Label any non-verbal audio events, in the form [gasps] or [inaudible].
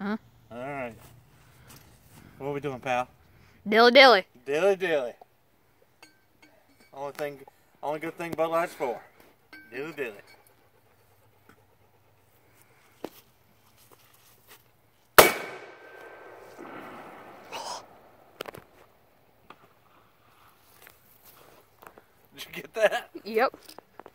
Huh? All right. What are we doing, pal? Dilly dilly. Dilly dilly. Only thing, only good thing Bud Light's for. Dilly dilly. [gasps] Did you get that? Yep.